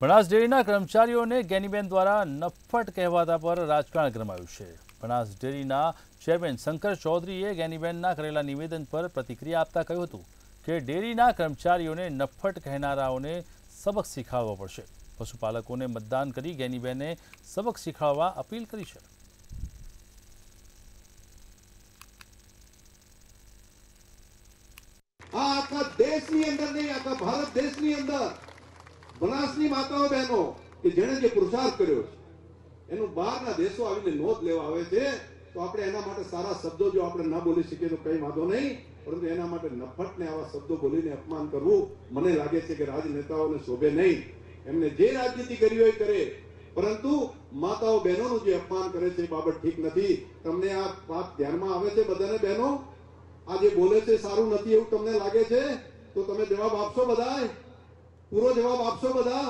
બનાસ ડેરીના કર્મચારીઓને ગેનીબેન દ્વારા નફટ કહેવાતા પર રાજકારણ ગરમાયું છે. બનાસ ડેરીના ચેરમેન શંકર ચૌધરીએ ગેનીબેનના કરેલા નિવેદન પર પ્રતિક્રિયા આપતા કહ્યું હતું કે ડેરીના કર્મચારીઓને નફટ કહેનારાઓને સબક શીખવવો પડશે. પશુપાલકોને મતદાન કરી ગેનીબેને સબક શીખવાડવા અપીલ કરી છે. આખા દેશની અંદર નહીં, આખા ભારત દેશની અંદર બનાસની માતાઓ બહેનો કે જેણે જે પુરુષાર્થ કર્યો છે, એનું બહારના દેશો આવીને નોંધ લેવા આવે છે, તો આપણે એના માટે સારા શબ્દો જો આપણે ના બોલી શકીએ તો કઈ વાંધો નહીં, પરંતુ એના માટે નફટને આવા શબ્દો બોલીને અપમાન કરવું મને લાગે છે કે રાજનેતાઓને શોભે નહીં. એમને જે રાજનીતિ કરી હોય કરે, પરંતુ માતાઓ બહેનોનું જે અપમાન કરે છે એ બાબત ઠીક નથી. તમને આ વાત ધ્યાનમાં આવે છે બધાને બહેનો? આ જે બોલે છે સારું નથી એવું તમને લાગે છે? તો તમે જવાબ આપશો બધા પૂરો જવાબ આપશો બધા?